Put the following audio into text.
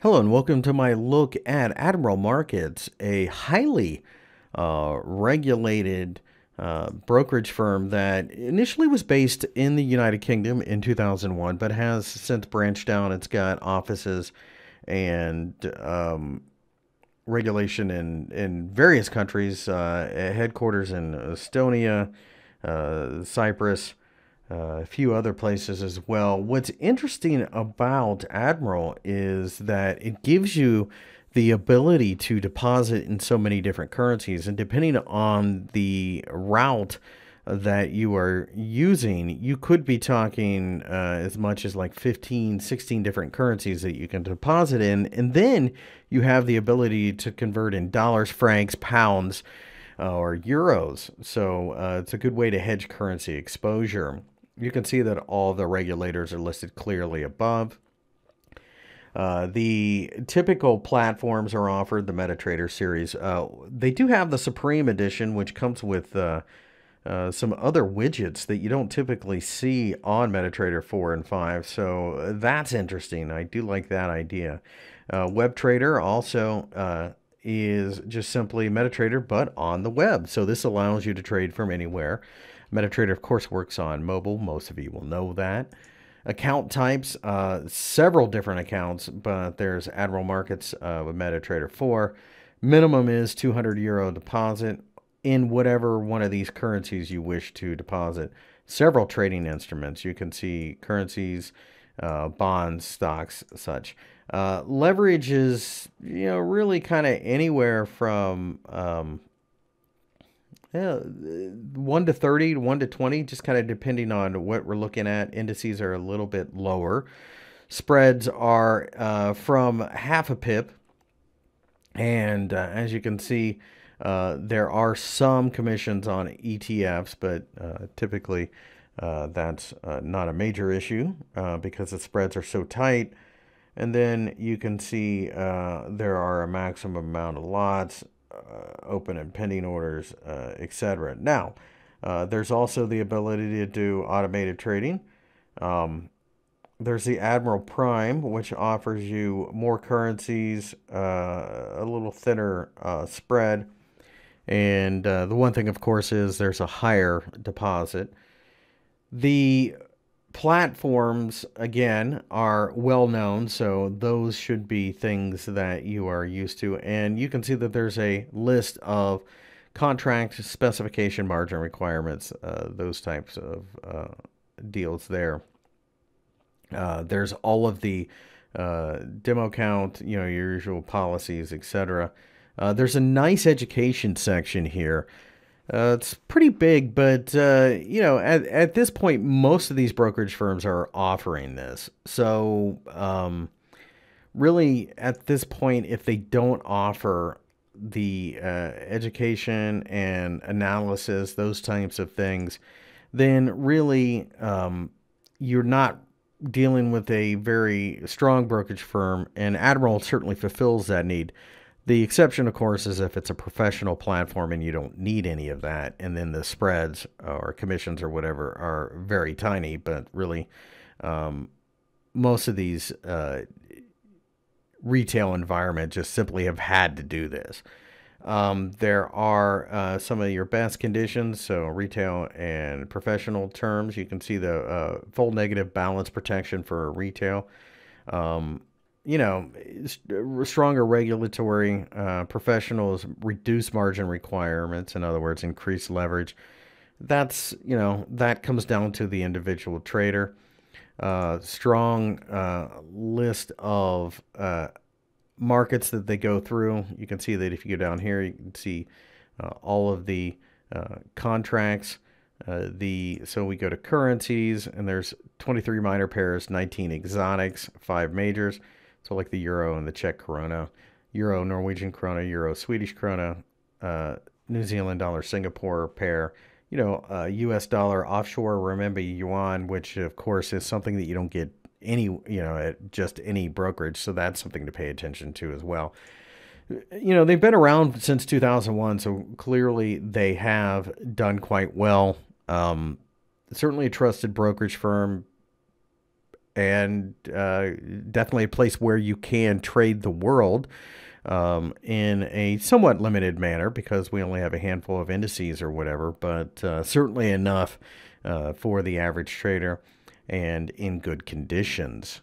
Hello and welcome to my look at Admiral Markets, a highly uh, regulated uh, brokerage firm that initially was based in the United Kingdom in 2001, but has since branched out. It's got offices and um, regulation in, in various countries, uh, headquarters in Estonia, uh, Cyprus uh, a few other places as well. What's interesting about Admiral is that it gives you the ability to deposit in so many different currencies, and depending on the route that you are using, you could be talking uh, as much as like 15, 16 different currencies that you can deposit in. And then you have the ability to convert in dollars, francs, pounds, uh, or euros. So uh, it's a good way to hedge currency exposure. You can see that all the regulators are listed clearly above. Uh, the typical platforms are offered, the MetaTrader series. Uh, they do have the Supreme Edition, which comes with uh, uh some other widgets that you don't typically see on MetaTrader 4 and 5. So uh, that's interesting. I do like that idea. Uh, WebTrader also is just simply MetaTrader, but on the web. So this allows you to trade from anywhere. MetaTrader, of course, works on mobile. Most of you will know that. Account types, uh, several different accounts, but there's Admiral Markets uh, with MetaTrader 4. Minimum is 200 euro deposit in whatever one of these currencies you wish to deposit. Several trading instruments. You can see currencies, uh, bonds, stocks, such. Uh, leverage is, you know, really kind of anywhere from um, yeah, 1 to 30, 1 to 20, just kind of depending on what we're looking at. Indices are a little bit lower. Spreads are uh, from half a pip. And uh, as you can see, uh, there are some commissions on ETFs, but uh, typically uh, that's uh, not a major issue because the spreads are so tight. And then you can see there are a maximum amount of lots open and pending orders, uh, etc. Now, uh, there's also the ability to do automated trading. Um, there's the Admiral Prime, which offers you more currencies, uh, a little thinner uh, spread. And uh, the one thing, of course, is there's a higher deposit. The platforms again are well known so those should be things that you are used to. And you can see that there's a list of contract specification margin requirements uh, those types of uh, deals there. Uh, there's all of the uh, demo count you know your usual policies etc uh, there's a nice education section here uh, it's pretty big, but uh, you know, at, at this point, most of these brokerage firms are offering this. So, um, really, at this point, if they don't offer the uh, education and analysis, those types of things, then really um, you're not dealing with a very strong brokerage firm, and Admiral certainly fulfills that need. The exception, of course, is if it's a professional platform and you don't need any of that, and then the spreads or commissions or whatever are very tiny. But really, um, most of these uh, retail environment just simply have had to do this. Um, there are uh, some of your best conditions, so retail and professional terms. You can see the uh, full negative balance protection for retail. Um, you know, stronger regulatory uh, professionals reduce margin requirements. In other words, increase leverage. That's you know that comes down to the individual trader. Uh, strong uh, list of uh, markets that they go through. You can see that if you go down here, you can see uh, all of the uh, contracts. the so we go to currencies and there's 23 minor pairs, 19 exotics, five majors. So like the euro and the Czech koruna, euro Norwegian krona, euro Swedish krona, uh, New Zealand dollar Singapore pair, you know, uh, U.S. dollar offshore renminbi yuan, which of course is something that you don't get any, you know, at just any brokerage. So that's something to pay attention to as well. You know, they've been around since 2001, so clearly they have done quite well. Um, certainly a trusted brokerage firm and uh, definitely a place where you can trade the world um, in a somewhat limited manner because we only have a handful of indices or whatever, but uh, certainly enough uh, for the average trader and in good conditions.